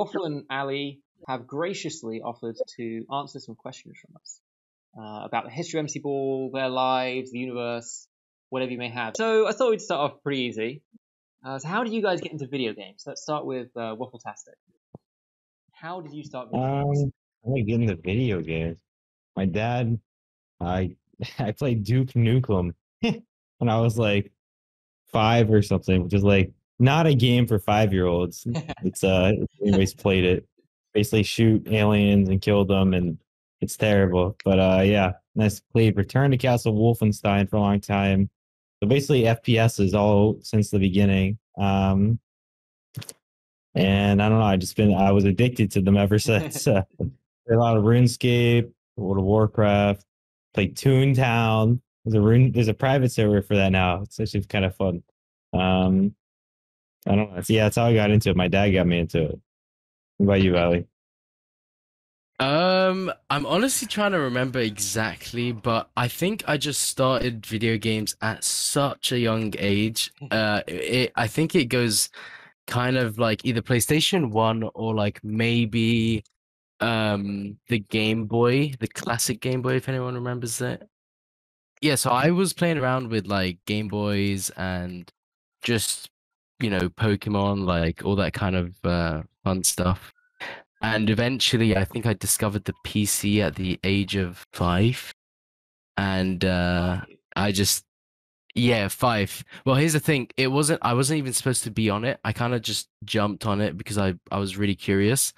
Waffle and Ali have graciously offered to answer some questions from us uh, about the history of MC Ball, their lives, the universe, whatever you may have. So I thought we'd start off pretty easy. Uh, so how did you guys get into video games? Let's start with uh, Waffle-tastic. How did you start video Um, games? I like getting into video games. My dad, I I played Duke Nukem when I was like five or something, which is like not a game for five year olds. It's uh, anyways played it. Basically, shoot aliens and kill them, and it's terrible. But uh, yeah, nice played Return to Castle Wolfenstein for a long time. So basically, FPS is all since the beginning. Um, and I don't know. I just been I was addicted to them ever since. Uh, a lot of RuneScape, World of Warcraft, played Toontown. There's a rune, there's a private server for that now. It's actually kind of fun. Um, I don't know. So yeah, that's how I got into it. My dad got me into it. What about you, Ali? Um, I'm honestly trying to remember exactly, but I think I just started video games at such a young age. Uh, it, I think it goes kind of like either PlayStation 1 or like maybe um the Game Boy, the classic Game Boy, if anyone remembers it. Yeah, so I was playing around with like Game Boys and just, you know, Pokemon, like all that kind of uh, fun stuff. And eventually, I think I discovered the PC at the age of five. And uh, I just, yeah, five. Well, here's the thing. It wasn't, I wasn't even supposed to be on it. I kind of just jumped on it because I, I was really curious.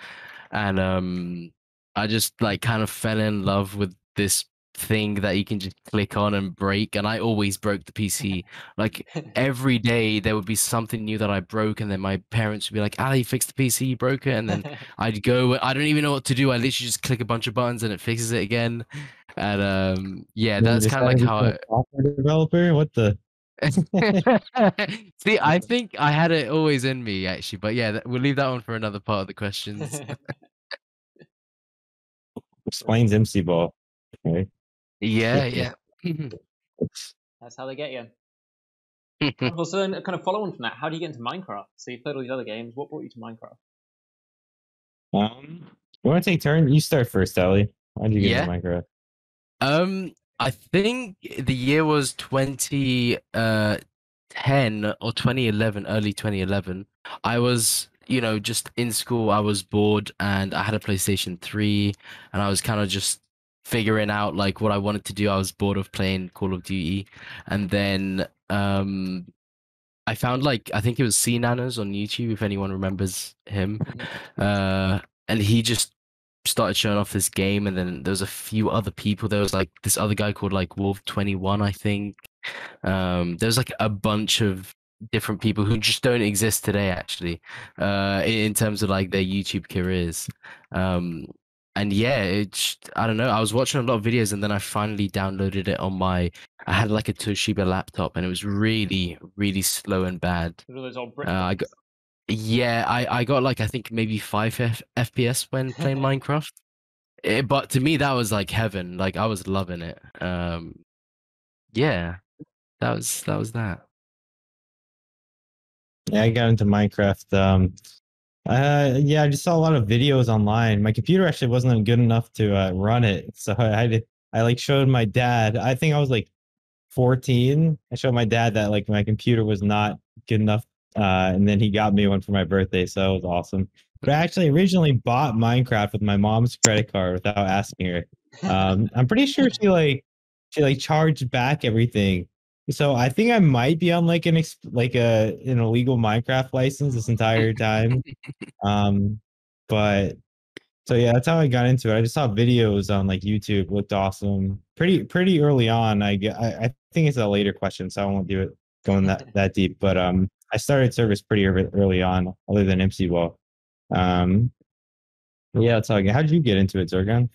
And um, I just like kind of fell in love with this thing that you can just click on and break. And I always broke the PC. Like every day there would be something new that I broke, and then my parents would be like, Ali, fix the PC, you broke it. And then I'd go, I don't even know what to do. I literally just click a bunch of buttons and it fixes it again. And um, yeah, that's kind of like how I. software developer. What the? See, I think I had it always in me, actually. But yeah, we'll leave that one for another part of the questions. Explains MC Ball. Right? Yeah, yeah. That's how they get you. Well, so then, kind of follow on from that, how do you get into Minecraft? So you played all these other games. What brought you to Minecraft? Um, you want to take turn? You start first, Ali. How did you get Yeah. into Minecraft? Um, I think the year was 20 uh 10 or 2011, early 2011. I was, you know, just in school, I was bored and I had a PlayStation 3 and I was kind of just figuring out like what I wanted to do. I was bored of playing Call of Duty. And then um I found like I think it was SeaNanners on YouTube if anyone remembers him. Uh and he just started showing off this game. And then there was a few other people. There was like this other guy called like wolf 21 i think. Um there's like a bunch of different people who just don't exist today actually uh in in terms of like their youtube careers. Um and yeah it's i don't know i was watching a lot of videos and then i finally downloaded it on my i had like a toshiba laptop and it was really really slow and bad those old brick Uh, I got- yeah, I, I got like I think maybe five F- FPS when playing Minecraft. Eh, but to me that was like heaven. Like I was loving it. Um yeah. That was that was that. Yeah, I got into Minecraft. Um, uh, yeah, I just saw a lot of videos online. My computer actually wasn't good enough to uh, run it, so I to, I like showed my dad. I think I was like 14. I showed my dad that like my computer was not good enough, uh, and then he got me one for my birthday, so it was awesome. But I actually originally bought Minecraft with my mom's credit card without asking her. Um, I'm pretty sure she like she like charged back everything. So I think I might be on like an ex- like a an illegal Minecraft license this entire time. um, but so yeah, that's how I got into it. I just saw videos on like YouTube, looked awesome. Pretty pretty early on. I get. I, I think it's a later question, so I won't do it going that that deep. But um, I started service pretty early, early on, other than MC Ball. Um, yeah, that's how I get. How did you get into it, Xorgon?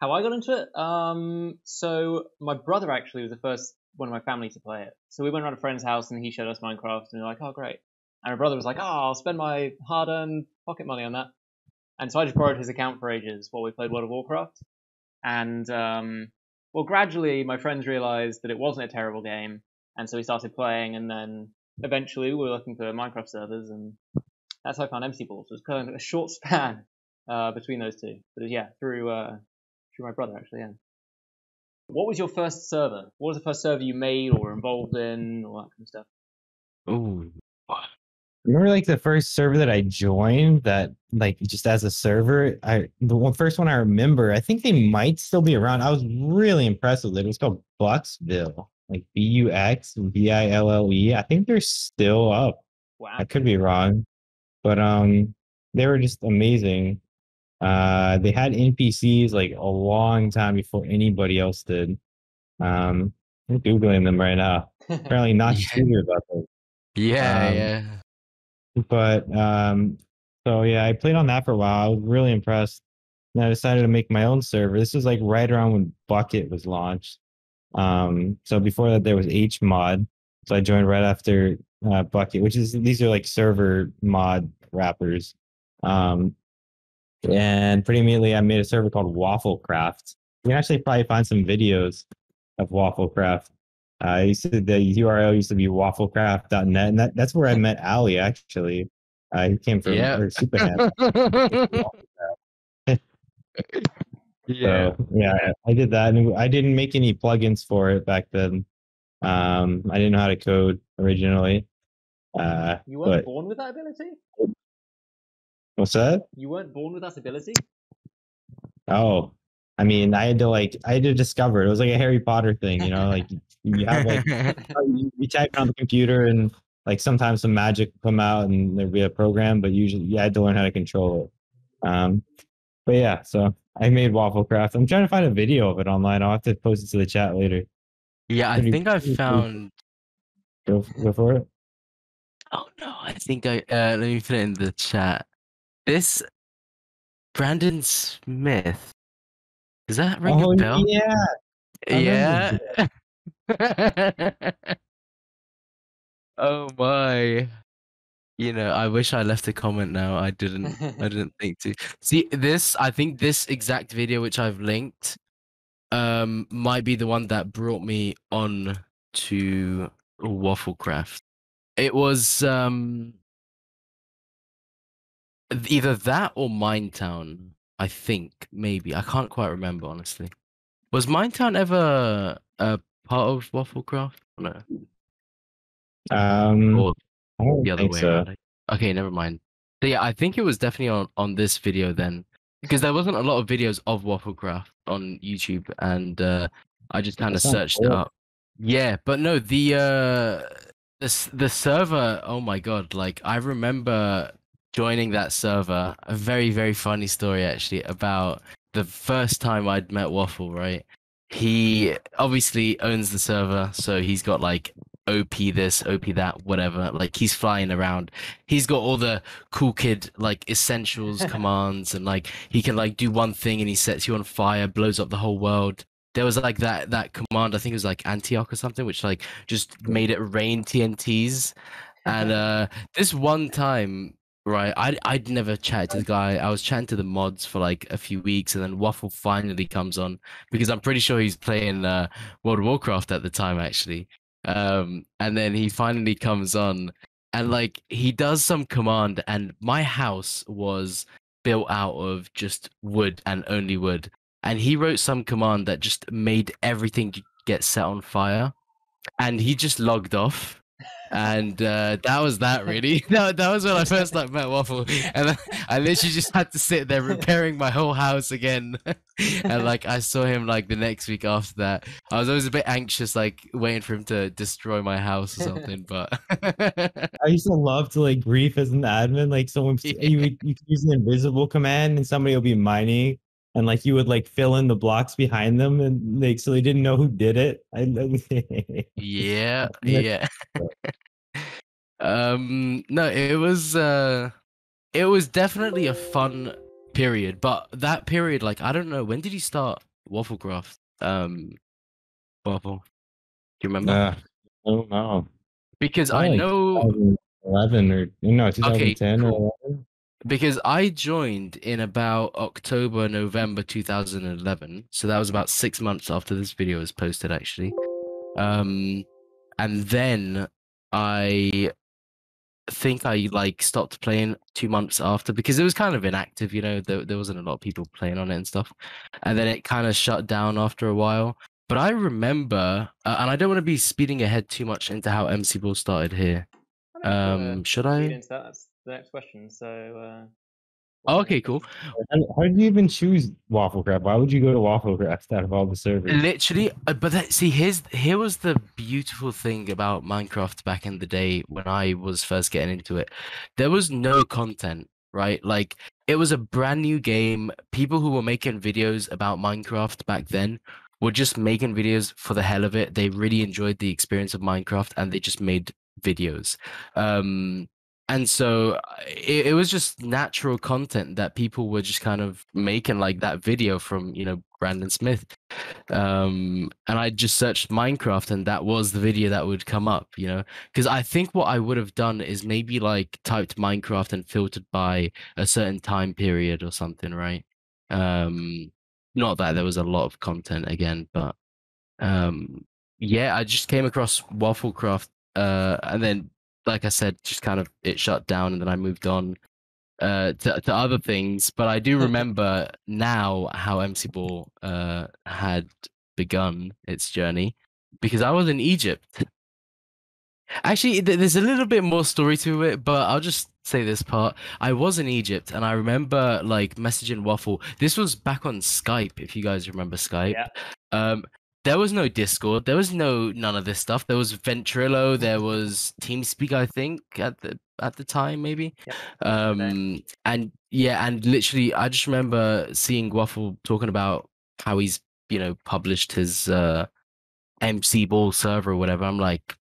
How I got into it? Um, so my brother actually was the first one of my family to play it. So we went around a friend's house and he showed us Minecraft and we were like, oh great. And my brother was like, oh, I'll spend my hard-earned pocket money on that. And so I just borrowed his account for ages while we played World of Warcraft. And um, well, gradually my friends realized that it wasn't a terrible game, and so we started playing. And then eventually we were looking for Minecraft servers, and That's how I found MC Ball. So it was kind of a short span uh, between those two. But yeah, through uh, through my brother actually. Yeah. What was your first server? What was the first server you made or were involved in, all that kind of stuff? Ooh. Remember, like the first server that I joined, that like just as a server, I the one first one I remember. I think they might still be around. I was really impressed with it. It was called Buxville, like B U X V I L L E. I think they're still up. Wow. I could be wrong, but um, they were just amazing. Uh, they had NPCs like a long time before anybody else did. Um, I'm googling them right now. Apparently, not Yeah. sure about them Yeah, Um, yeah. but um so yeah i played on that for a while i was really impressed and i decided to make my own server this was like right around when Bukkit was launched um so before that there was hmod so i joined right after uh, Bukkit which is these are like server mod wrappers um and pretty immediately i made a server called wafflecraft you can actually probably find some videos of wafflecraft uh, I used to, the URL used to be wafflecraft.net, and that, that's where I met Ali. Actually, uh, he came from Yeah. or SupaHam. yeah. So yeah, I, I did that, and I didn't make any plugins for it back then. Um, I didn't know how to code originally. Uh, you weren't but born with that ability? What's that? You weren't born with that ability? Oh, I mean, I had to like, I had to discover it. It was like a Harry Potter thing, you know, like you have like you, you type it on the computer and like sometimes some magic will come out and there'd be a program, but usually you had to learn how to control it. Um, but yeah, so I made Wafflecraft. I'm trying to find a video of it online. I'll have to post it to the chat later. yeah, I think I found. Go, go for it. Oh no, I think I. Uh, let me put it in the chat. This Brandon Smith. Does that ring oh a bell? yeah, I Yeah. oh my. You know, I wish I left a comment now. I didn't. I didn't think to. See this. I think this exact video which I've linked, um, might be the one that brought me on to Wafflecraft. It was um either that or Minetown. I think maybe I can't quite remember honestly. Was Minetown ever a part of Wafflecraft? No, um, or the other way so. around. Okay, never mind. So yeah, I think it was definitely on on this video then, because there wasn't a lot of videos of Wafflecraft on YouTube, and uh, I just kind of searched it up. Yeah, but no, the uh, the the server. Oh my god! Like I remember joining that server. A very very funny story actually about the first time I'd met Waffle. Right, he obviously owns the server, so he's got like OP this, OP that, whatever. Like he's flying around. He's got all the cool kid like essentials commands, and like he can like do one thing and he sets you on fire, blows up the whole world. There was like that that command. I think it was like Antioch or something, which like just made it rain TNTs. And uh this one time, right, I I'd never chatted to the guy. I was chatting to the mods for like a few weeks, and then Waffle finally comes on because I'm pretty sure he's playing uh, World of Warcraft at the time, actually. Um, and then he finally comes on, and like he does some command, and my house was built out of just wood and only wood. And he wrote some command that just made everything get set on fire, and he just logged off and uh, that was that really. that, that was when I first like met Waffle, and I, I literally just had to sit there repairing my whole house again. and like I saw him like the next week after that. I was always a bit anxious, like waiting for him to destroy my house or something. But I used to love to like grief as an admin. Like someone you would you could use an invisible command and somebody will be mining and like you would like fill in the blocks behind them and like so they didn't know who did it. I, yeah, yeah. um, no, it was uh, it was definitely a fun period. But that period, like, I don't know, when did you start Wafflecraft? Um, Waffle, do you remember? uh, I don't know. because I like know 11 or no 2010 or cool. 11. Because I joined in about October, November 2011. So that was about six months after this video was posted, actually. Um, and then I think I like stopped playing two months after because it was kind of inactive. You know, there there wasn't a lot of people playing on it and stuff, and then it kind of shut down after a while. But I remember, uh, and I don't want to be speeding ahead too much into how MC Ball started here. Um, should I? Into that. That's the next question. So. Uh, Oh, okay, cool. How, how did you even choose Wafflecraft? Why would you go to Wafflecraft out of all the servers? Literally, uh, but that, see, here's here was the beautiful thing about Minecraft back in the day when I was first getting into it. There was no content, right? Like it was a brand new game. People who were making videos about Minecraft back then were just making videos for the hell of it. They really enjoyed the experience of Minecraft and they just made videos. Um, and so uh, it, it was just natural content that people were just kind of making like that video from you know brandon smith. Um and i just searched minecraft and that was the video that would come up you know? Because i think what i would have done is maybe like typed minecraft and filtered by a certain time period or something right? Um not that there was a lot of content again but um yeah i just came across wafflecraft uh and then like I said, just kind of it shut down, and then I moved on uh, to to other things. But I do remember now how MC Ball uh, had begun its journey because I was in Egypt. Actually, th- there's a little bit more story to it, but I'll just say this part. I was in Egypt, and I remember like messaging Waffle. This was back on Skype, if you guys remember Skype. Yeah. Um, there was no Discord. There was no none of this stuff. There was Ventrilo. There was TeamSpeak. I think at the at the time maybe. Yep. Um and yeah, and literally, I just remember seeing Waffle talking about how he's you know published his uh MC Ball server or whatever. I'm like,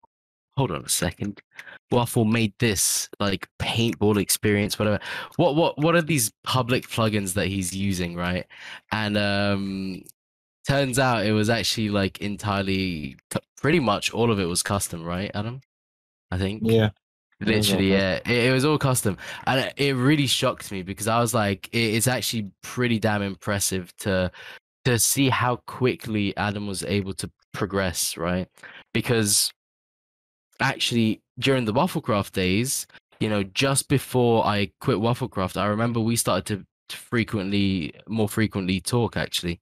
hold on a second. Waffle made this like paintball experience, whatever. What what what are these public plugins that he's using, right? And um turns out it was actually like entirely pretty much all of it was custom right adam? I think. Yeah. it literally yeah. it, it was all custom. And it, really shocked me because i was like it, it's actually pretty damn impressive to to see how quickly adam was able to progress right? Because actually during the wafflecraft days you know just before i quit wafflecraft i remember we started to frequently more frequently talk actually.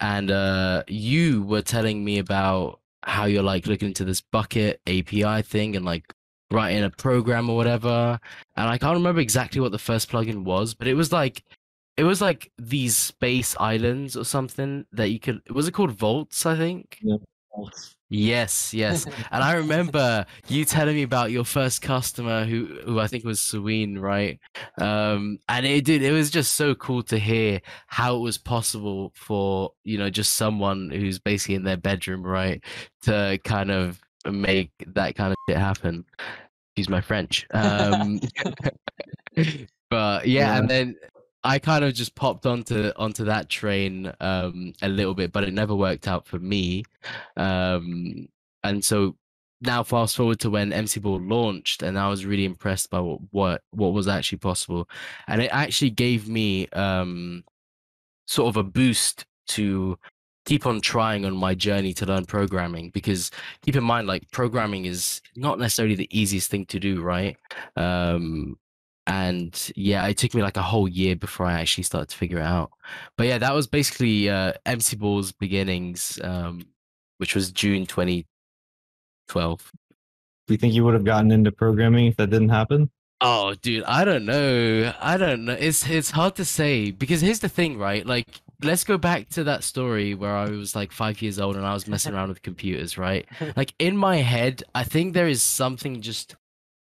And uh you were telling me about how you're like looking into this Bukkit api thing and like writing a program or whatever. And i can't remember exactly what the first plugin was but it was like it was like these space islands or something that you could was it called vaults i think yes yes and I remember you telling me about your first customer who who I think was Seween, right? Um and it did it was just so cool to hear how it was possible for, you know, just someone who's basically in their bedroom, right, to kind of make that kind of shit happen. Excuse my French. Um but yeah, and then I kind of just popped onto onto that train um a little bit, but it never worked out for me. Um and so now fast forward to when MC Ball launched and I was really impressed by what what, what was actually possible. And it actually gave me um sort of a boost to keep on trying on my journey to learn programming because keep in mind like programming is not necessarily the easiest thing to do, right? Um and yeah, it took me like a whole year before I actually started to figure it out. But yeah, that was basically uh, MC Ball's beginnings, um, which was June 2012. Do you think you would have gotten into programming if that didn't happen? Oh, dude, I don't know. I don't know. It's it's hard to say because here's the thing, right? Like, let's go back to that story where I was like five years old and I was messing around with computers, right? Like in my head, I think there is something just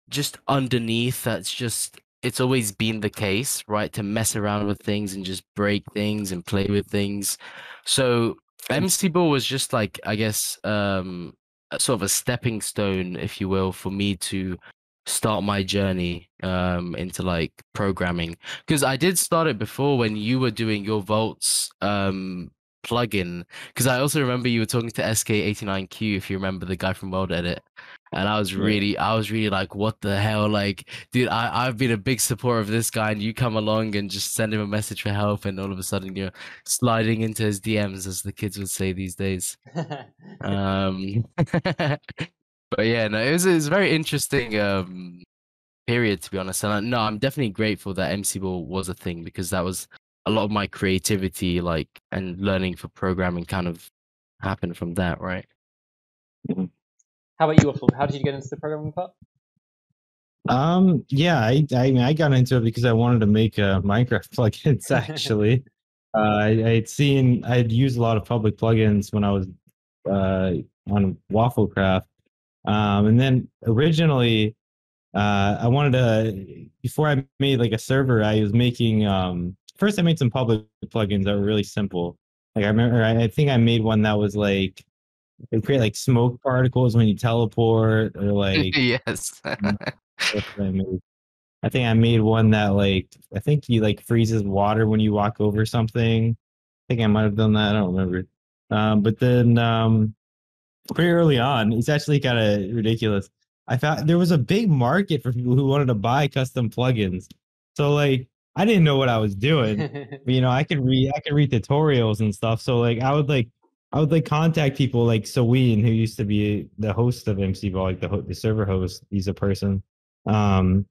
just underneath that's just it's always been the case, right? To mess around with things and just break things and play with things. So MC Ball was just like, I guess, um, sort of a stepping stone, if you will, for me to start my journey um into like programming because i did start it before when you were doing your vaults um plugin because i also remember you were talking to sk89q if you remember the guy from world edit and i was really i was really like what the hell like dude i i've been a big supporter of this guy and you come along and just send him a message for help and all of a sudden you're sliding into his dms as the kids would say these days um but yeah no it was, it was very interesting um period, to be honest. And I, no, I'm definitely grateful that MC Ball was a thing because that was a lot of my creativity, like and learning for programming, kind of happened from that, right? How about you? How did you get into the programming part? Um, yeah, I I, mean, I got into it because I wanted to make uh, Minecraft plugins. Actually, uh, I I'd seen I'd used a lot of public plugins when I was uh, on Wafflecraft, um, and then originally uh, I wanted to before I made like a server, I was making um, first I made some public plugins that were really simple. Like I remember, I, I think I made one that was like it create like smoke particles when you teleport, or like yes. I? I think I made one that like I think he like freezes water when you walk over something. I think I might have done that. I don't remember. Um, but then um, pretty early on, it's actually kind of ridiculous. I found there was a big market for people who wanted to buy custom plugins. So like I didn't know what I was doing. but, you know, I could read I could read tutorials and stuff. So like I would like I would like contact people like Saween, who used to be the host of MC Ball, like the ho- the server host. He's a person. Um,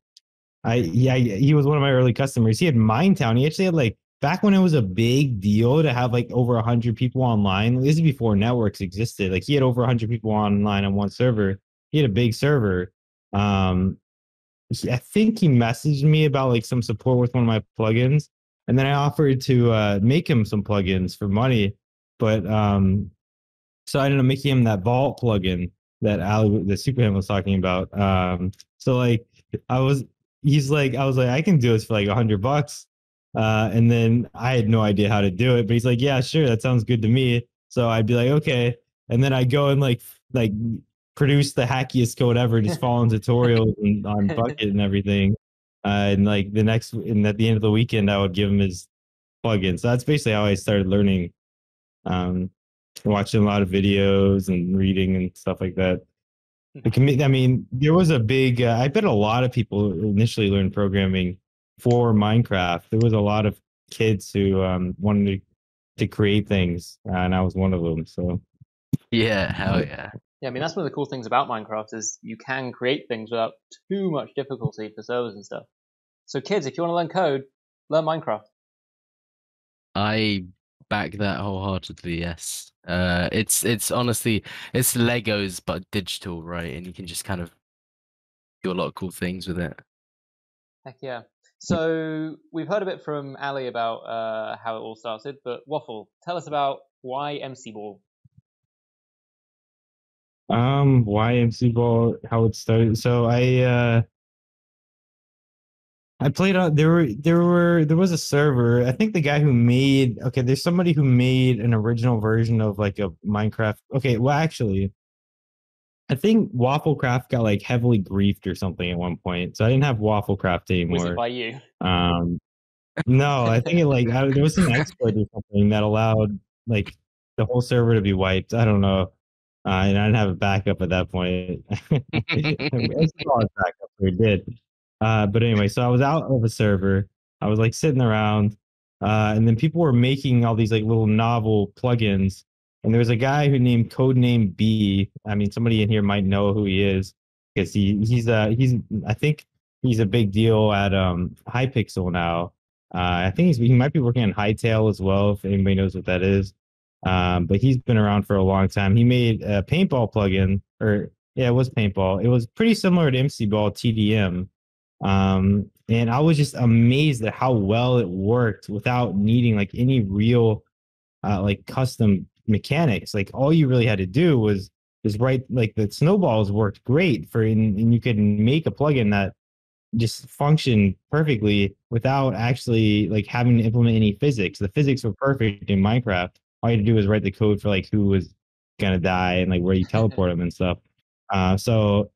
I yeah, he was one of my early customers. He had Minetown. He actually had like back when it was a big deal to have like over hundred people online. This is before networks existed. Like he had over hundred people online on one server. He had a big server. Um, I think he messaged me about like some support with one of my plugins, and then I offered to uh, make him some plugins for money. But um, so I ended up making him that Vault plugin that Ali, the SupaHam was talking about. Um, so like I was, he's like, I was like, I can do this for like a hundred bucks. Uh, and then I had no idea how to do it, but he's like, yeah, sure, that sounds good to me. So I'd be like, okay. And then I go and like, like produce the hackiest code ever, just following tutorials and on Bukkit and everything. Uh, and like the next, and at the end of the weekend, I would give him his plugin. So that's basically how I started learning, um, watching a lot of videos and reading and stuff like that. The commi- I mean, there was a big. Uh, I bet a lot of people initially learned programming for Minecraft. There was a lot of kids who um, wanted to, to create things, uh, and I was one of them. So Yeah, hell yeah. Yeah, I mean that's one of the cool things about Minecraft is you can create things without too much difficulty for servers and stuff. So kids, if you want to learn code, learn Minecraft. I back that wholeheartedly. Yes. Uh, it's it's honestly it's Legos but digital, right? And you can just kind of do a lot of cool things with it. Heck yeah. So we've heard a bit from Ali about uh, how it all started, but Waffle, tell us about why MC Ball. um, why MC Ball? How it started? So I uh, I played on there were there were there was a server. I think the guy who made okay, there's somebody who made an original version of like a Minecraft. Okay, well actually, I think Wafflecraft got like heavily griefed or something at one point. So I didn't have Wafflecraft Was anymore. it by you? Um, no, I think it like I, there was an exploit or something that allowed like the whole server to be wiped. I don't know, uh, and I didn't have a backup at that point. it's a solid backup, so did. Uh, but anyway, so I was out of a server. I was like sitting around, uh, and then people were making all these like little novel plugins. And there was a guy who named Codename B. I mean, somebody in here might know who he is because he he's uh he's I think he's a big deal at um Hypixel now. Uh, I think he might be working on Hytale as well, if anybody knows what that is. Um, but he's been around for a long time. He made a paintball plugin, or yeah, it was paintball. It was pretty similar to MC Ball TDM. Um, and I was just amazed at how well it worked without needing like any real uh, like custom mechanics. Like all you really had to do was just write like the snowballs worked great for and, and you could make a plugin that just functioned perfectly without actually like having to implement any physics. The physics were perfect in Minecraft. All you had to do was write the code for like who was gonna die and like where you teleport them and stuff. Uh, so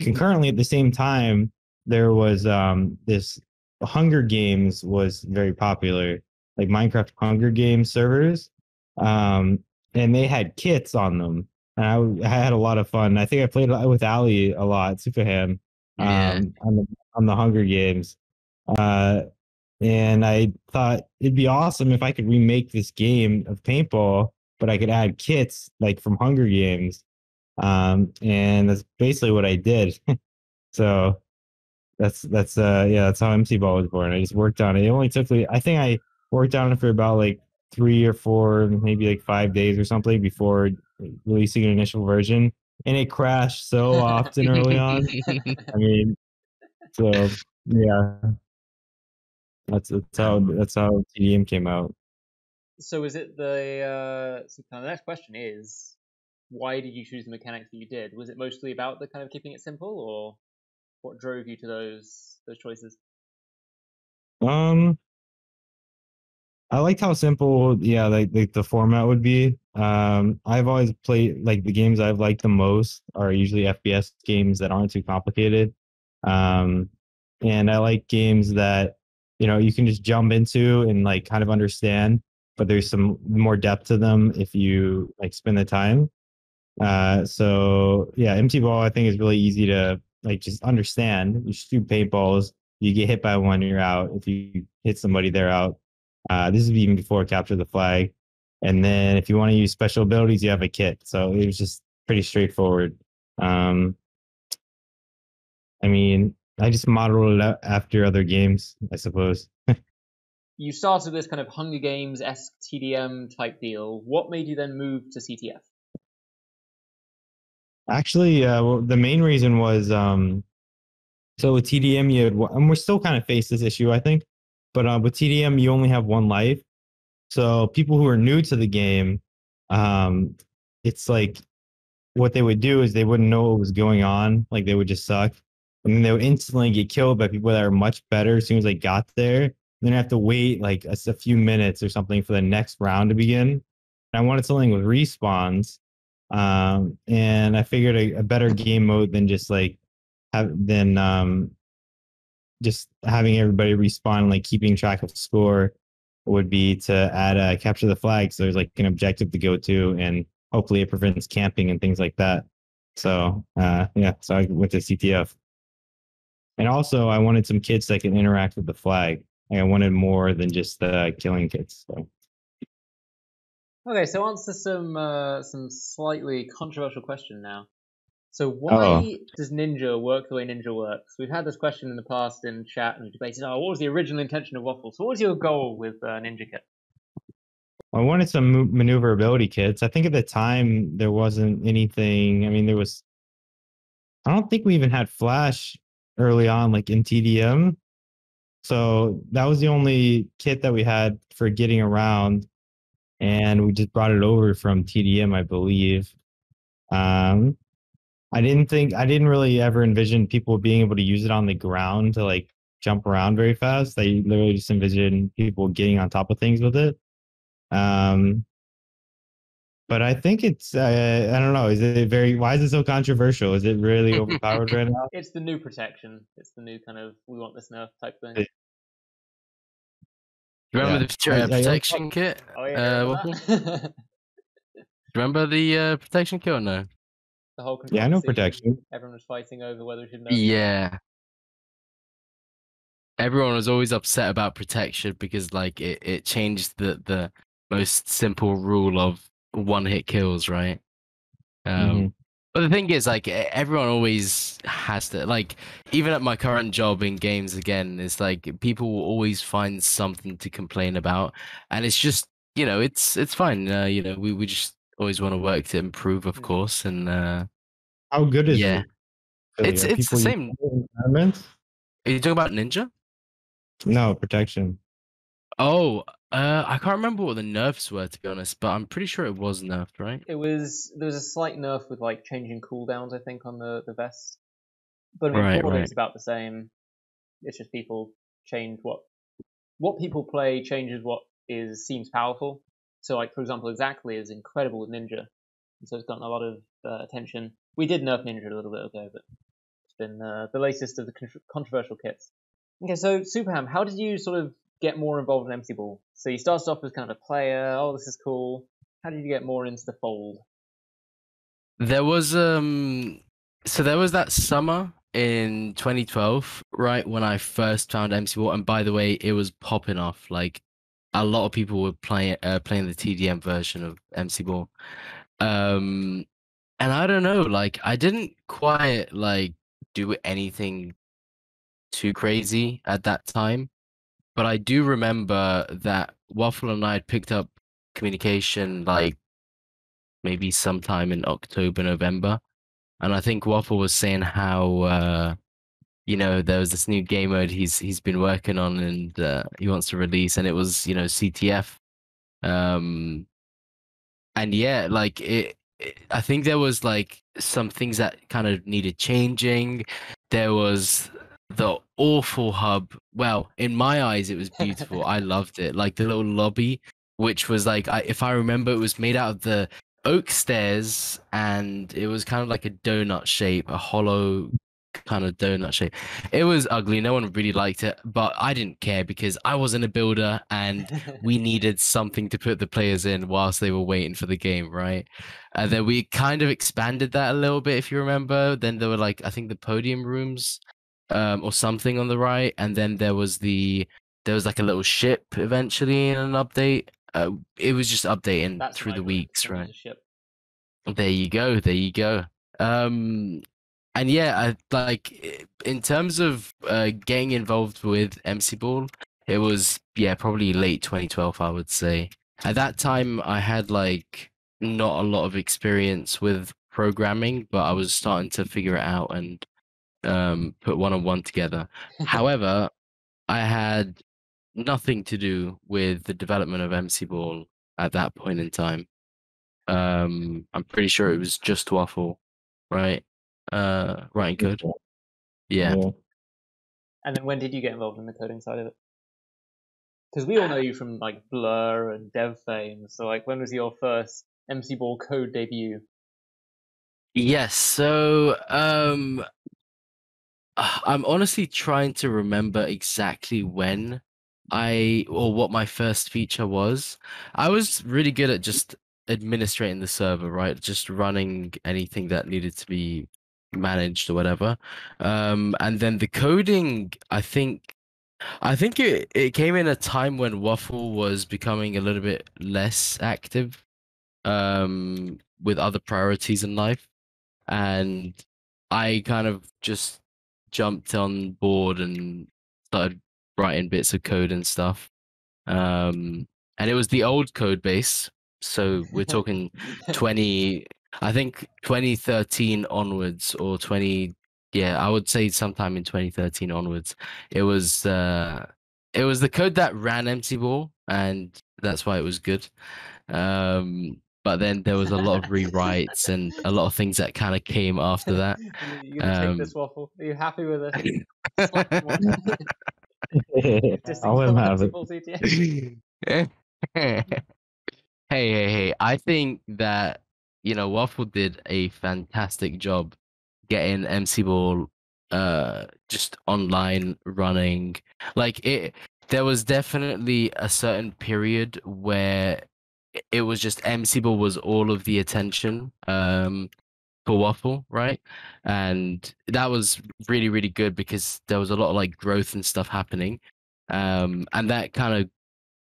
concurrently at the same time, there was um, this Hunger Games was very popular, like Minecraft Hunger Games servers, um, and they had kits on them. And I, I had a lot of fun. I think I played with Ali a lot, SupaHam, um, Yeah. on the on the Hunger Games. Uh, and I thought it'd be awesome if I could remake this game of paintball, but I could add kits like from Hunger Games. Um, and that's basically what I did. so that's that's uh yeah that's how MC Ball was born. I just worked on it. It only took me. I think I worked on it for about like three or four, maybe like five days or something before releasing an initial version, and it crashed so often early on. I mean, so yeah, that's that's how that's how TDM came out. So is it the uh, so kind of the next question is why did you choose the mechanics that you did? Was it mostly about the kind of keeping it simple, or what drove you to those those choices? Um, I liked how simple, yeah, like, like the format would be. Um, I've always played like the games I've liked the most are usually FPS games that aren't too complicated. Um, and I like games that you know you can just jump into and like kind of understand, but there's some more depth to them if you like spend the time. Uh, so yeah, MC Ball I think is really easy to like just understand. You shoot paintballs, you get hit by one, you're out. If you hit somebody, they're out. Uh, this is even before capture the flag. And then if you want to use special abilities, you have a kit. So it was just pretty straightforward. Um, I mean, I just modeled it after other games, I suppose. you started this kind of Hunger Games esque TDM type deal. What made you then move to CTF? Actually, uh, well, the main reason was um, so with TDM, you had, and we're still kind of face this issue, I think. But uh, with TDM, you only have one life. So people who are new to the game, um, it's like what they would do is they wouldn't know what was going on. Like they would just suck. And then they would instantly get killed by people that are much better as soon as they got there. And then I have to wait like a, a few minutes or something for the next round to begin. And I wanted something with respawns um, and I figured a, a, better game mode than just like have than um, just having everybody respawn, like keeping track of score, would be to add a capture the flag. So there's like an objective to go to, and hopefully it prevents camping and things like that. So uh, yeah, so I went to CTF, and also I wanted some kids that can interact with the flag. Like I wanted more than just the killing kids. So. Okay, so answer some uh, some slightly controversial question now. So why oh. does Ninja work the way Ninja works? We've had this question in the past in chat and we debated, oh, what was the original intention of Waffle? So what was your goal with uh, Ninja Kit? I wanted some maneuverability kits. I think at the time there wasn't anything. I mean, there was. I don't think we even had Flash early on, like in TDM. So that was the only kit that we had for getting around and we just brought it over from TDM, I believe. Um, I didn't think I didn't really ever envision people being able to use it on the ground to like jump around very fast. I literally just envisioned people getting on top of things with it. Um, but I think it's uh, I don't know. Is it very? Why is it so controversial? Is it really overpowered right now? It's the new protection. It's the new kind of we want this nerf type thing. Remember yeah. the uh, protection kit? Oh yeah. Uh, remember the uh, protection kit or no? The whole yeah, I know protection. Everyone was fighting over whether we should know. Yeah. Everyone was always upset about protection because like it, it changed the the most simple rule of one hit kills, right? Um, mm-hmm. But the thing is, like, everyone always has to, like, even at my current job in games, again, it's like people will always find something to complain about, and it's just, you know, it's it's fine. Uh, you know, we we just always want to work to improve, of mm. course, and uh, how good is yeah, it? It's it's the same. Are you talking about Ninja? No protection. Oh, uh, I can't remember what the nerfs were to be honest, but I'm pretty sure it was nerfed, right? It was there was a slight nerf with like changing cooldowns, I think, on the the vest. But I mean, right, right. it's about the same. It's just people change what what people play changes what is seems powerful. So, like for example, exactly is incredible with Ninja, and so it's gotten a lot of uh, attention. We did nerf Ninja a little bit ago, but it's been uh, the latest of the controversial kits. Okay, so SupaHam, how did you sort of get more involved in MC Ball? So you started off as kind of a player. Oh, this is cool. How did you get more into the fold? There was um, so there was that summer in 2012, right when I first found MC Ball, and by the way, it was popping off. Like a lot of people were playing uh, playing the TDM version of MC Ball. Um, and I don't know, like I didn't quite like do anything too crazy at that time. But I do remember that Waffle and I had picked up communication like maybe sometime in October, November. And I think Waffle was saying how uh, you know there was this new game mode he's he's been working on and uh, he wants to release, and it was you know CTF. Um, and yeah, like it, it, I think there was like some things that kind of needed changing. There was the awful hub. Well, in my eyes, it was beautiful. I loved it. Like the little lobby, which was like, I, if I remember, it was made out of the oak stairs, and it was kind of like a donut shape, a hollow kind of donut shape. It was ugly. No one really liked it, but I didn't care because I wasn't a builder, and we needed something to put the players in whilst they were waiting for the game, right? And then we kind of expanded that a little bit, if you remember. Then there were like I think the podium rooms, um, or something on the right, and then there was the there was like a little ship eventually in an update. Uh, it was just updating That's through the weeks, right? There you go. There you go. Um, and yeah, I like in terms of uh, getting involved with MC Ball, it was yeah probably late 2012, I would say. At that time, I had like not a lot of experience with programming, but I was starting to figure it out and um, put one on one together. However, I had nothing to do with the development of MC Ball at that point in time. Um, I'm pretty sure it was just Waffle, right? Uh, right and good. Yeah. And then when did you get involved in the coding side of it? Because we all know you from like Blur and Dev fame. So like, when was your first MC Ball code debut? Yes. So, um, uh, I'm honestly trying to remember exactly when I or what my first feature was. I was really good at just administrating the server, right? Just running anything that needed to be managed or whatever. Um, and then the coding, I think, I think it it came in a time when Waffle was becoming a little bit less active, um, with other priorities in life, and I kind of just jumped on board and started writing bits of code and stuff. Um, and it was the old code base. So we're talking 20, I think 2013 onwards or 20, yeah, I would say sometime in 2013 onwards. It was, uh, it was the code that ran MC Ball and that's why it was good. Um, but then there was a lot of rewrites and a lot of things that kind of came after that. you gonna take this Um, waffle? Are you happy with it? Slap him one. Distance I'll let have it. Hey, hey, hey. I think that, you know, Waffle did a fantastic job getting MC Ball uh just online running. Like it there was definitely a certain period where i- it was just MC Ball was all of the attention um for Waffle, right? And that was really, really good because there was a lot of like growth and stuff happening. Um and that kind of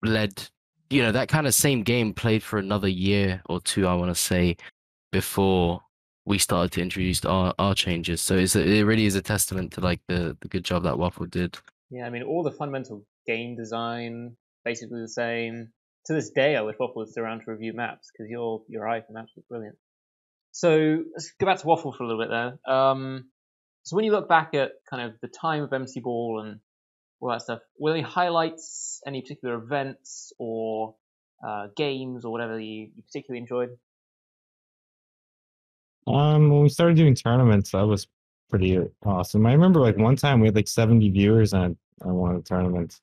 led you know that kind of same game played for another year or two i want to say before we started to introduce our, our changes so it's a, it really is a testament to like the the good job that waffle did Yeah, I mean, all the fundamental game design basically the same. To this day, I wish Waffle still around to review maps because your your eye for maps was brilliant. So let's go back to Waffle for a little bit there. Um, so when you look back at kind of the time of MC Ball and all that stuff, were there highlights, any particular events or uh, games or whatever you, you particularly enjoyed? Um, when we started doing tournaments, that was pretty awesome. I remember like one time we had like 70 viewers on on one of the tournaments.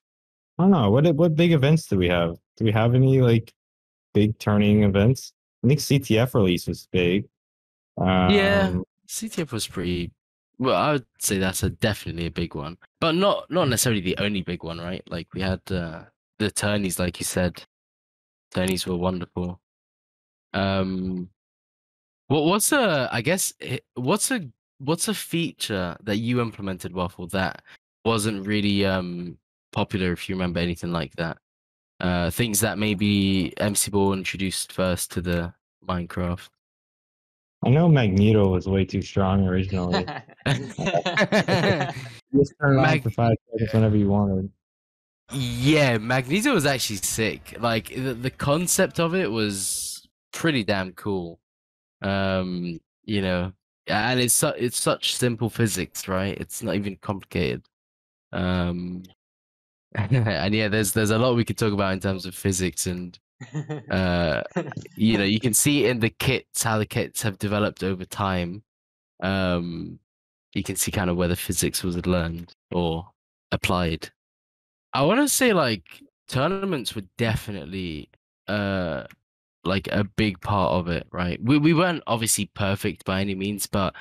I don't know what what big events do we have? Do we have any like big turning events? I think CTF release was big. Um, Yeah. ctf was pretty well i would say that's a definitely a big one but not not necessarily the only big one right like we had uh the tourneys like you said tourneys were wonderful um what what's a i guess what's a what's a feature that you implemented waffle that wasn't really um popular if you remember anything like that uh things that maybe mc ball introduced first to the minecraft I know Magneto was way too strong originally. Just turn it on for five seconds whenever you wanted. Yeah, Magneto was actually sick. Like the, the concept of it was pretty damn cool. Um, you know, and it's su- it's such simple physics, right? It's not even complicated. Um, and yeah, there's there's a lot we could talk about in terms of physics and uh, you know, you can see in the kits how the kits have developed over time. Um, you can see kind of where the physics was learned or applied. I want to say like tournaments were definitely uh like a big part of it, right? We we weren't obviously perfect by any means, but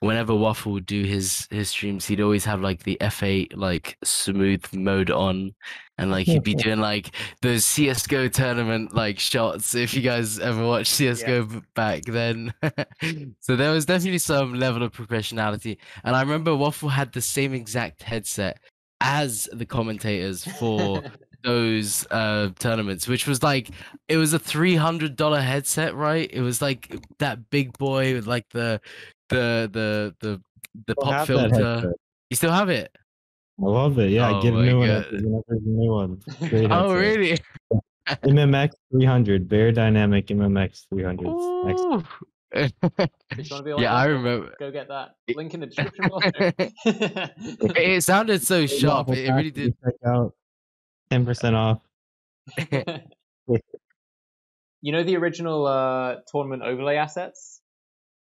whenever Waffle would do his his streams, he'd always have like the F8 like smooth mode on, and like he'd be doing like the CS:GO tournament like shots. If you guys ever watched CS:GO b- back then, so there was definitely some level of professionality. And I remember Waffle had the same exact headset as the commentators for those uh tournaments which was like it was a $300 headset right it was like that big boy with like the the the the the Still pop filter you still have it I love it. Yeah, Oh get a new one. After a new one. Oh really MMX 300, Beyerdynamic MMX 300. Excellent. Ooh. If you wanna be like yeah i remember Go get that. It- Link in the description below. it sounded so sharp it, it really did Check out 10% off. you know the original uh, tournament overlay assets?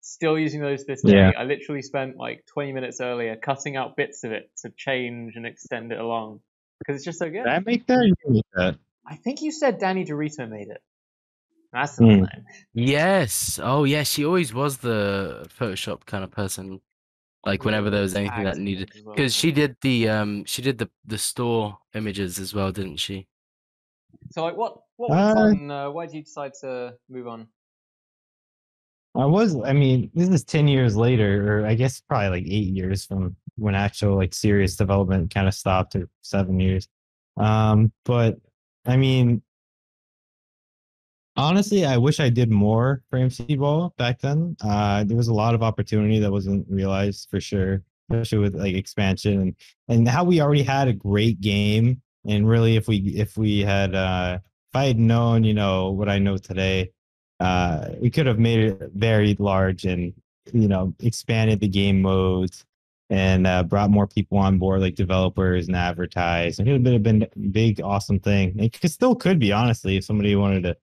Still using those this day. Yeah. I literally spent like 20 minutes earlier cutting out bits of it to change and extend it along because it's just so good. Did I make that? or You make that? I think you said Danny Dorito made it. That's the Hmm. plan. yes oh yeah she always was the photoshop kind of person like whenever there was anything that needed because she did the um she did the the store images as well didn't she So like, what what went Uh, on? Uh, why did you decide to move on? I was, I mean, this is 10 years later, or I guess probably like eight years from when actual like serious development kind of stopped, or seven years. Um, but I mean, honestly, I wish I did more for MC Ball back then. Uh, there was a lot of opportunity that wasn't realized for sure, especially with like expansion and, and how we already had a great game. And really, if we, if we had, uh, if I had known, you know, what I know today, uh, we could have made it very large and you know expanded the game modes and uh, brought more people on board like developers and advertise. It would have been a big, awesome thing. It could, still could be honestly if somebody wanted to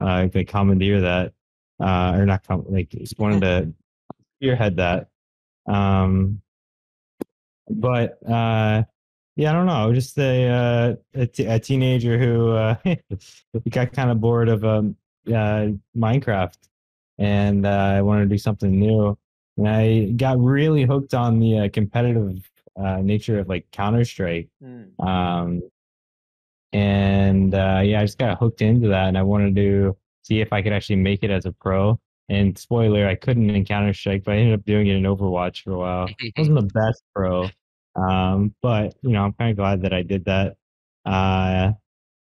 uh, like commandeer that uh, or not com- like just wanted to spearhead that. Um, but uh, yeah, I don't know. Just a uh, a, t- a teenager who uh, got kind of bored of um, uh, Minecraft, and uh, I wanted to do something new. And I got really hooked on the uh, competitive uh, nature of like Counter Strike. Hmm. Um, and uh, yeah, I just got hooked into that, and I wanted to see if I could actually make it as a pro. And spoiler, I couldn't in Counter Strike, but I ended up doing it in Overwatch for a while. wasn't the best pro, um, but you know, I'm kind of glad that I did that. Uh,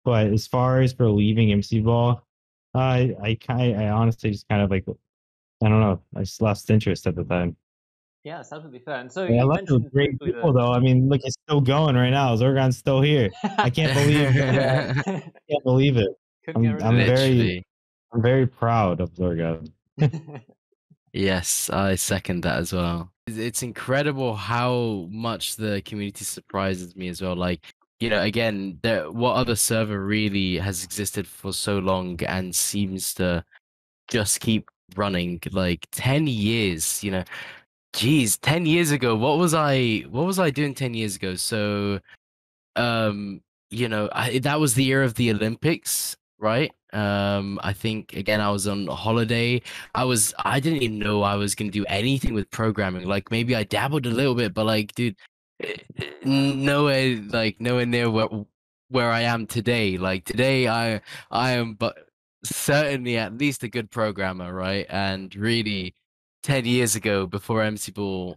but as far as for leaving MC Ball, I I kind I honestly just kind of like I don't know, I just lost interest at the time. Yeah, that's absolutely fair. And so I you left with mentioned great briefly people though. I mean, look, it's still going right now. Xorgon's still here. I can't believe that. can't believe it. Couldn't I'm- I'm very- I'm very proud of Xorgon. Yes, I second that as well. It's- It's incredible how much the community surprises me as well. Like, you know, again, there, what other server really has existed for so long and seems to just keep running? Like 10 years, you know. Geez, 10 years ago, what was I what was I doing 10 years ago? So um, you know, I, that was the year of the Olympics, right? Um, I think again I was on holiday. I was I didn't even know I was gonna do anything with programming. Like maybe I dabbled a little bit, but like, dude, nowhere like nowhere near where where I am today. Like today, I I am but certainly at least a good programmer, right? And really, ten years ago, before MC Ball,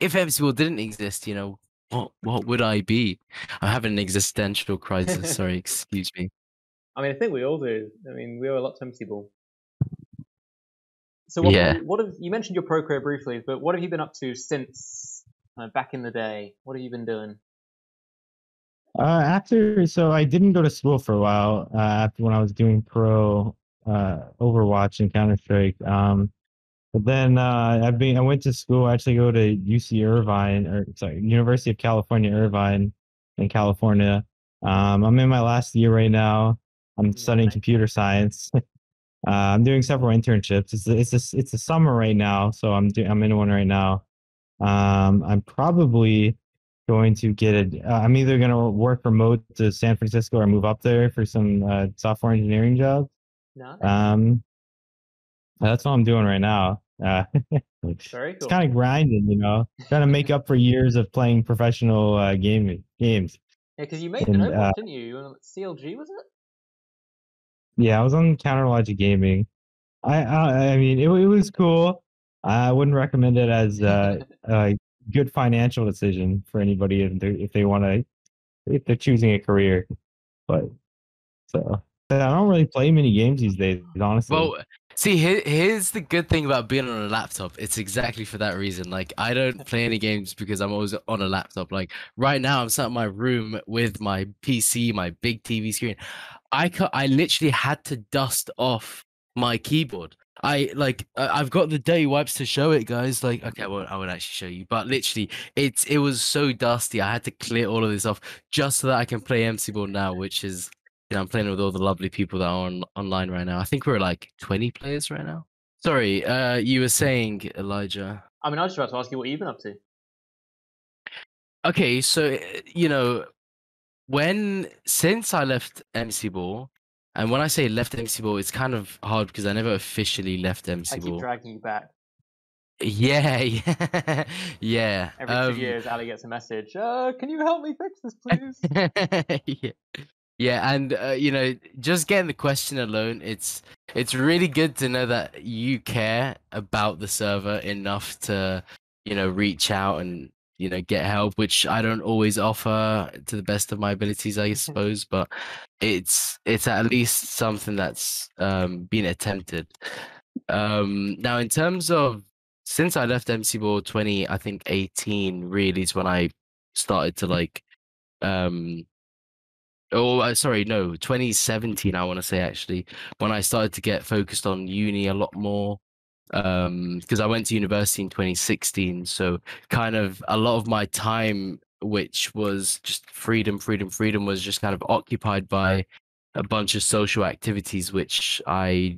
if MC Ball didn't exist, you know, what what would I be? I'm having an existential crisis. Sorry, excuse me. I mean, I think we all do. I mean, we owe a lot to MC Ball. So what, Yeah. what have you mentioned your pro career briefly, but what have you been up to since back in the day, what have you been doing? Uh, after, so I didn't go to school for a while. Uh, after when I was doing pro uh, Overwatch and Counter Strike. Um, but then uh, I've been, I went to school. I actually go to UC Irvine, or sorry, University of California Irvine, in California. Um, I'm in my last year right now. I'm studying Nice. computer science. uh, I'm doing several internships. It's it's a, it's a summer right now, so I'm doing I'm in one right now. Um, I'm probably going to get a. Uh, I'm either going to work remote to San Francisco or move up there for some uh, software engineering jobs. No, Um, that's what I'm doing right now. Uh, very it's kind of grinding, you know, trying to make up for years of playing professional uh, game games. Yeah, because you made and, an uh, didn't you? You were CLG, was it? Yeah, I was on Counter Logic Gaming. I I, I mean, it, it was cool. I wouldn't recommend it as uh, a good financial decision for anybody if they if they want to if they're choosing a career. But so I don't really play many games these days, honestly. Well, see, here, here's the good thing about being on a laptop. It's exactly for that reason. Like, I don't play any games because I'm always on a laptop. Like, right now, I'm sat in my room with my PC, my big TV screen. I I literally had to dust off my keyboard. I like I- I've got the dirty wipes to show it, guys. Like, okay, well, I won't actually show you, but literally, it's it was so dusty. I had to clear all of this off just so that I can play MC Ball now, which is you know, I'm playing with all the lovely people that are on online right now. I think we're like 20 players right now. Sorry, uh, you were saying Elijah. I mean, I was about to ask you what you've been up to. Okay, so you know, when since I left MC Ball, and when I say left MC Ball, it's kind of hard because I never officially left MC I MC keep dragging you back. Yeah, yeah, yeah. Every um, two years, Ali gets a message. Uh, can you help me fix this, please? yeah. yeah, and uh, you know, just getting the question alone, it's it's really good to know that you care about the server enough to, you know, reach out and you know get help, which I don't always offer to the best of my abilities, I suppose, but it's it's at least something that's um, been attempted. Um, now, in terms of since I left MC Ball 20, I think 18 really is when I started to like um oh uh, sorry no 2017 i want to say actually when i started to get focused on uni a lot more um because i went to university in 2016 so kind of a lot of my time which was just freedom freedom freedom was just kind of occupied by a bunch of social activities which i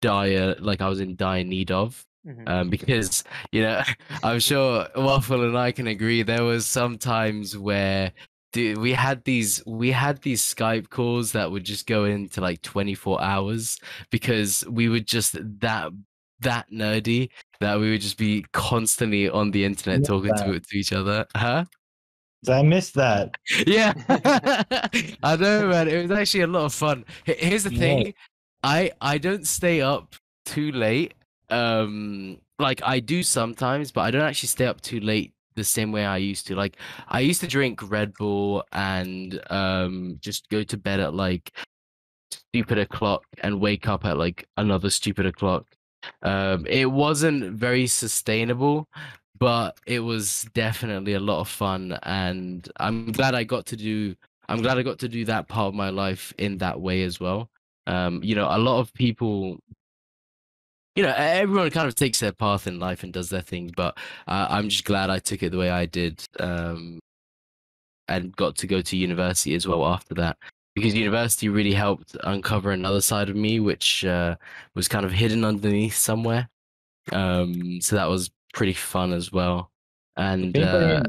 dire like i was in dire need of Mhm. um, because you know I'm sure Waffle and I can agree there was some times where dude, we had these we had these Skype calls that would just go into like 24 hours because we would just that that nerdy that we would just be constantly on the internet talking to, to each other huh? I missed that. yeah. I know man it was actually a lot of fun. Here's the Yeah. thing i i don't stay up too late um like i do sometimes but i don't actually stay up too late the same way i used to. Like i used to drink red bull and um just go to bed at like stupid o'clock and wake up at like another stupid o'clock um it wasn't very sustainable but it was definitely a lot of fun and i'm glad i got to do i'm glad i got to do that part of my life in that way as well. Um you know a lot of people you know everyone kind of takes their path in life and does their thing but uh, i'm just glad i took it the way i did um and got to go to university as well after that because university really helped uncover another side of me which uh, was kind of hidden underneath somewhere um so that was pretty fun as well and uh,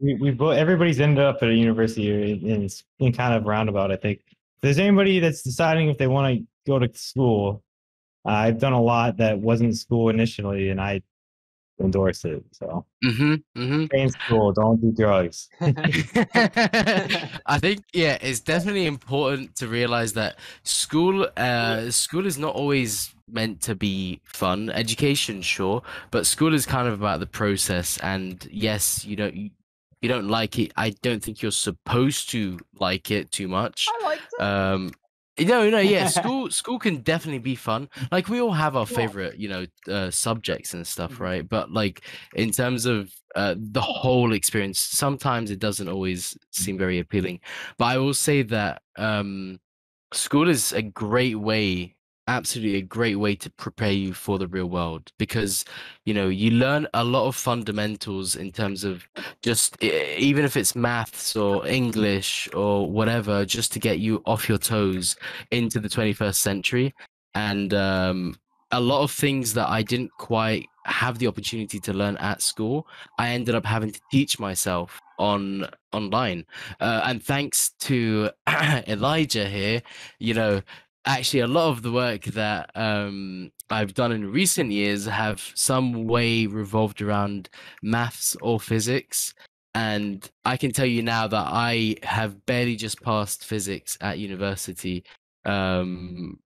we, we both everybody's ended up at a university in, in, in kind of roundabout. I think if there's anybody that's deciding if they want to go to school, uh, I've done a lot that wasn't school initially, and I endorse it. So mhm, mhm. stay in school, don't do drugs. I think yeah, it's definitely important to realize that school uh school is not always meant to be fun. Education sure, but school is kind of about the process and yes, you don't you, you don't like it. I don't think you're supposed to like it too much. I liked it. Um No, no, yeah. School, school can definitely be fun. Like we all have our favorite, you know, uh, subjects and stuff, Mhm. right? But like in terms of uh, the whole experience, sometimes it doesn't always seem very appealing. But I will say that um, school is a great way, absolutely a great way to prepare you for the real world because you know you learn a lot of fundamentals in terms of just even if it's maths or english or whatever just to get you off your toes into the 21st century. And um, a lot of things that i didn't quite have the opportunity to learn at school i ended up having to teach myself on online. Uh, and thanks to elijah here you know actually a lot of the work that um, i've done in recent years have some way revolved around maths or physics and I can tell you now that I have barely just passed physics at university, um,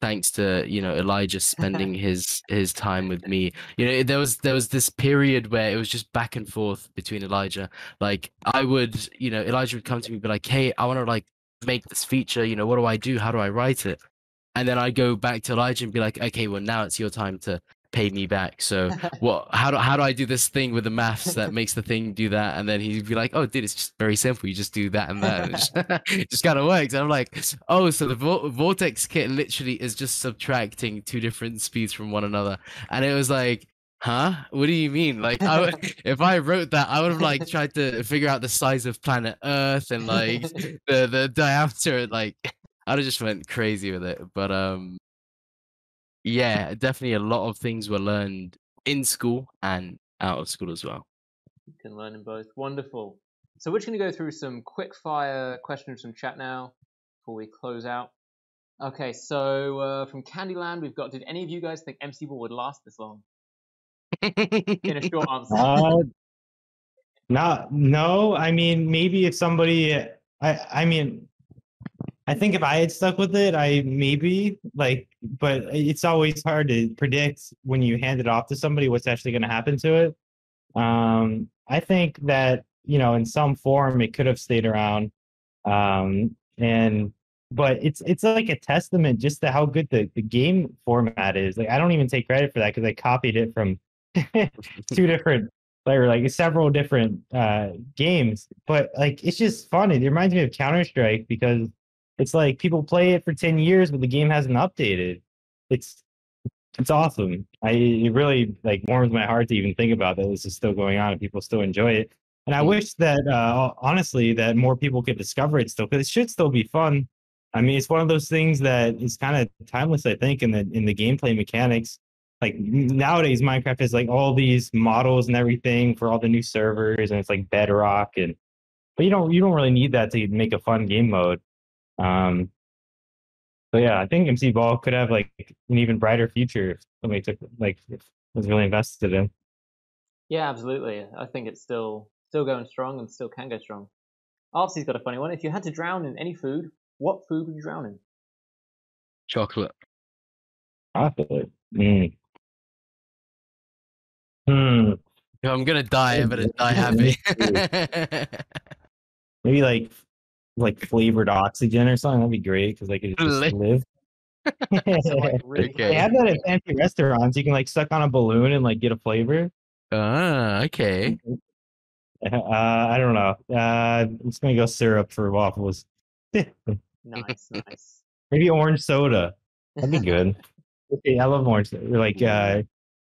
thanks to you know Elijah spending his his time with me. You know, there was there was this period where it was just back and forth between Elijah. Like I would, you know, Elijah would come to me and be like, "Hey, I want to like make this feature. You know, what do I do? How do I write it?" And then I go back to Elijah and be like, "Okay, well now it's your time to." pay me back so what how do how do I do this thing with the maths that makes the thing do that? And then he'd be like, Oh, dude, it's just very simple. You just do that and that. And it just, just kind of works. And I'm like, Oh, so the Vor- Vortex kit literally is just subtracting two different speeds from one another. And it was like, Huh? What do you mean? Like, I would, if I wrote that, I would have like tried to figure out the size of planet Earth and like the the diameter. Like, I'd have just went crazy with it. But um, yeah, definitely a lot of things were learned in school and out of school as well. You can learn in both. Wonderful. So we're just going to go through some quick fire questions from chat now before we close out. Okay, so uh, from Candyland, we've got Did any of you guys think MC Ball would last this long? In a short answer. Uh, not no. I mean, maybe if somebody, I I mean, I think if I had stuck with it, I maybe like, but it's always hard to predict when you hand it off to somebody what's actually going to happen to it. Um, I think that you know, in some form, it could have stayed around, um, and but it's it's like a testament just to how good the the game format is. Like, I don't even take credit for that because I copied it from two different or like several different uh games but like it's just fun. It reminds me of counter-strike because it's like people play it for 10 years but the game hasn't updated. It's it's awesome. I it really like warms my heart to even think about that this is still going on and people still enjoy it. And i Mm. wish that uh honestly that more people could discover it still because it should still be fun. I mean it's one of those things that is kind of timeless i think in the in the gameplay mechanics like nowadays minecraft is like all these models and everything for all the new servers and it's like bedrock and but you don't you don't really need that to make a fun game mode um so yeah i think mc ball could have like an even brighter future if somebody took like was really invested in Yeah, absolutely. I think it's still still going strong and still can go strong. Arcee's got a funny one. If you had to drown in any food, what food would you drown in? Chocolate. chocolate mm. Hmm If I'm gonna die, I'm gonna die happy. maybe like like flavored oxygen or something that'd be great because I could just Fla- live So, like, really Okay. They have that at fancy restaurants. You can like suck on a balloon and like get a flavor. ah, okay. Uh, I don't know. Uh, I'm just gonna go syrup for waffles. nice, nice. Maybe orange soda. That'd be good. okay, I love orange. soda. Like, uh, have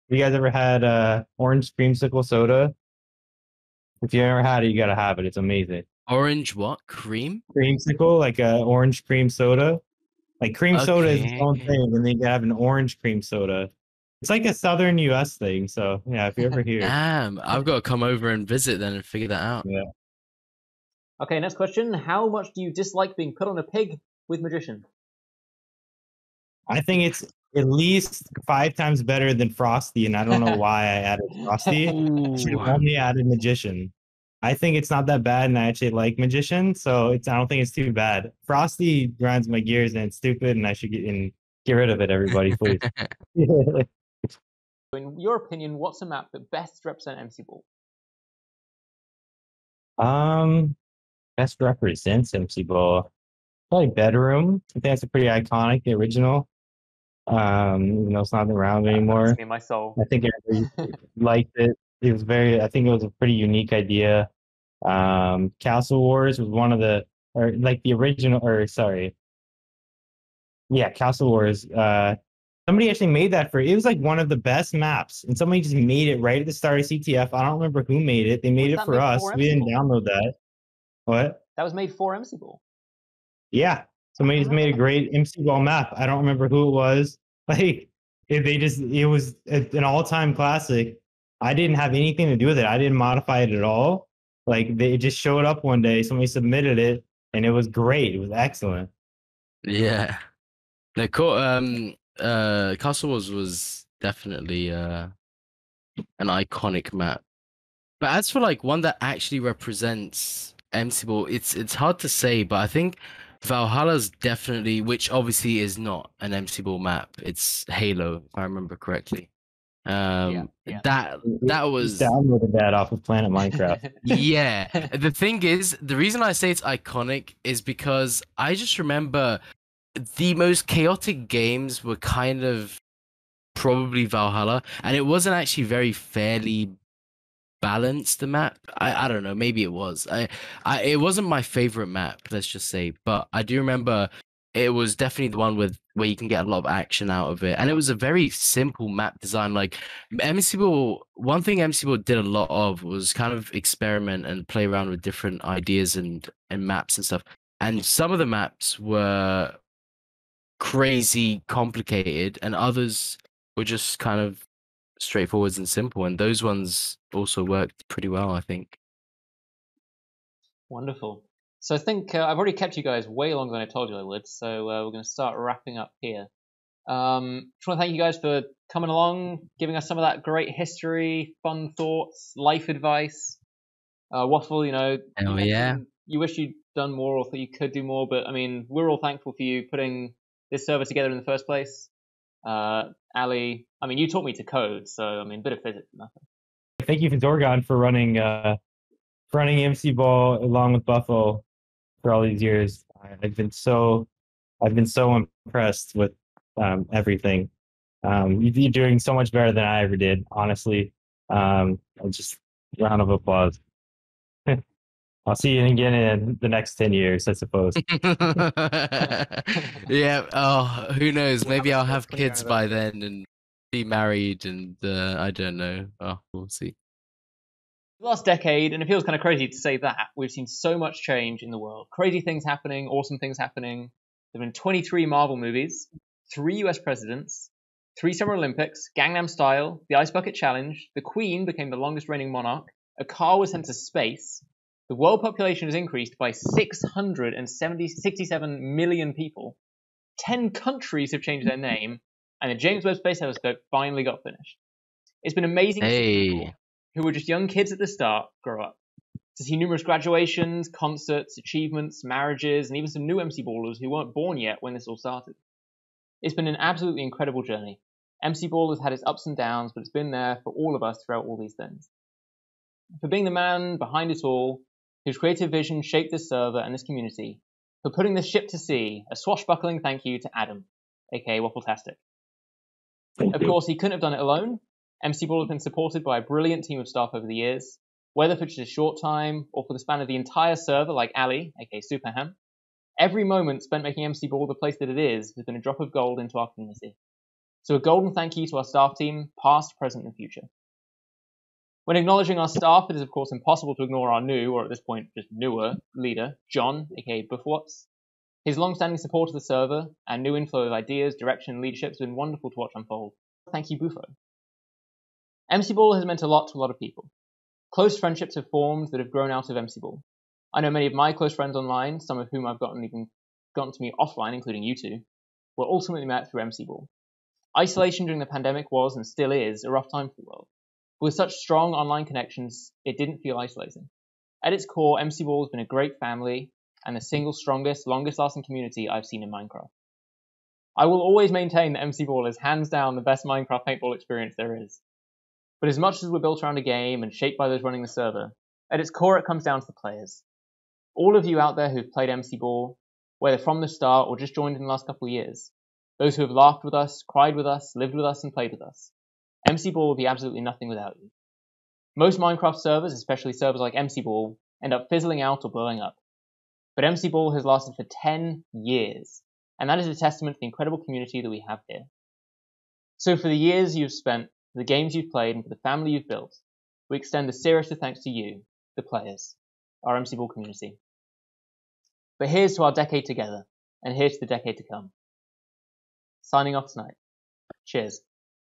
you guys ever had uh orange creamsicle soda? If you ever had it, you gotta have it. It's amazing. Orange what? Cream? Creamsicle, like a orange cream soda. Like cream soda is its own thing, and then you have an orange cream soda. It's like a southern U.S. thing. So yeah, if you're ever here, Damn, I've got to come over and visit then and figure that out. Yeah. Okay, next question. How much do you dislike being put on a pig with magician? I think it's at least five times better than Frosty, and I don't know why I added Frosty. I should have Ooh. only added Magician. I think it's not that bad, and I actually like Magician, so it's I don't think it's too bad. Frosty grinds my gears, and it's stupid, and I should get and get rid of it. Everybody, please. In your opinion, what's a map that best represents MC Ball? um, best represents MC Ball. probably Bedroom. I think that's a pretty iconic, the original. Um, even though it's not around anymore. Me, my soul. I think everybody liked it. It was very. I think it was a pretty unique idea. Um, Castle Wars was one of the, or like the original, or sorry, yeah, Castle Wars. Uh, somebody actually made that for. It was like one of the best maps, and somebody just made it right at the start of CTF. I don't remember who made it. They made it for made us. for We didn't download that. What? That was made for MC Ball. Yeah, somebody just made a great MC ball map. I don't remember who it was. Like, they just, it was an all-time classic. I didn't have anything to do with it. I didn't modify it at all. Like, they it just showed up one day. Somebody submitted it, and it was great. It was excellent. Yeah. No, co- um, uh, Castle Wars was definitely uh, an iconic map. But as for like one that actually represents MC Ball, it's it's hard to say, but I think Valhalla's definitely, which obviously is not an MC Ball map. It's Halo, if I remember correctly. Um, yeah. that that was downloaded that off of Planet Minecraft. yeah. The thing is, the reason I say it's iconic is because I just remember the most chaotic games were kind of probably Valhalla, and it wasn't actually very fairly balanced. The map, I, I don't know, maybe it was. I, I it wasn't my favorite map, let's just say, but I do remember it was definitely the one with where you can get a lot of action out of it, and it was a very simple map design. Like MC Ball, one thing MC Ball did a lot of was kind of experiment and play around with different ideas and and maps and stuff. And some of the maps were crazy complicated, and others were just kind of straightforward and simple. And those ones also worked pretty well, I think. Wonderful. So I think uh, I've already kept you guys way longer than I told you I would. So uh, we're going to start wrapping up here. Um, just want to thank you guys for coming along, giving us some of that great history, fun thoughts, life advice. Uh, Waffle, you know, you Hell yeah. you wish you'd done more or thought you could do more, but I mean, we're all thankful for you putting this server together in the first place. Uh, Ali, I mean, you taught me to code, so I mean, a bit of physics, nothing. Thank you for running, uh, for running MC Ball along with Buffalo for all these years. I've been so, I've been so impressed with um, everything. Um, you- you're doing so much better than I ever did, honestly. Um, just round of applause. I'll see you again in the next 10 years, I suppose. yeah. Oh, who knows? Maybe I'll have kids by then and be married, and uh, I don't know. Oh, we'll see. The last decade, and it feels kind of crazy to say that, we've seen so much change in the world. Crazy things happening, awesome things happening. There have been 23 Marvel movies, three US presidents, three Summer Olympics, Gangnam Style, the Ice Bucket Challenge, the Queen became the longest reigning monarch, a car was sent to space, the world population has increased by 667 million people, 10 countries have changed their name, and the James Webb Space Telescope finally got finished. It's been amazing to see people Hey. who were just young kids at the start grow up. To see numerous graduations, concerts, achievements, marriages, and even some new MC ballers who weren't born yet when this all started. It's been an absolutely incredible journey. MC Ball has had its ups and downs, but it's been there for all of us throughout all these things. For being the man behind it all, whose creative vision shaped this server and this community, for putting this ship to sea, a swashbuckling thank you to Adam, aka Waffletastic. Thank Of you. course, he couldn't have done it alone. MC Ball has been supported by a brilliant team of staff over the years, whether for just a short time or for the span of the entire server, like Ali, aka SupaHam. Every moment spent making MC Ball the place that it is has been a drop of gold into our community. So a golden thank you to our staff team, past, present, and future. When acknowledging our staff, it is of course impossible to ignore our new, or at this point just newer, leader, John, aka Buffwatts. His long-standing support of the server and new inflow of ideas, direction, and leadership has been wonderful to watch unfold. Thank you, Buffo. MC Ball has meant a lot to a lot of people. Close friendships have formed that have grown out of MC Ball. I know many of my close friends online, some of whom I've gotten even gotten to me offline, including you two, were ultimately met through MC Ball. Isolation during the pandemic was and still is a rough time for the world. With such strong online connections, it didn't feel isolating. At its core, MC Ball has been a great family and the single strongest, longest lasting community I've seen in Minecraft. I will always maintain that MC Ball is hands down the best Minecraft paintball experience there is. But as much as we're built around a game and shaped by those running the server, at its core it comes down to the players. All of you out there who've played MC Ball, whether from the start or just joined in the last couple of years. Those who have laughed with us, cried with us, lived with us, and played with us. MC Ball would be absolutely nothing without you. Most Minecraft servers, especially servers like MC Ball, end up fizzling out or blowing up. But MC Ball has lasted for 10 years, and that is a testament to the incredible community that we have here. So for the years you've spent, for the games you've played, and for the family you've built, we extend the serious thanks to you, the players, our MC Ball community. But here's to our decade together, and here's to the decade to come. Signing off tonight. Cheers.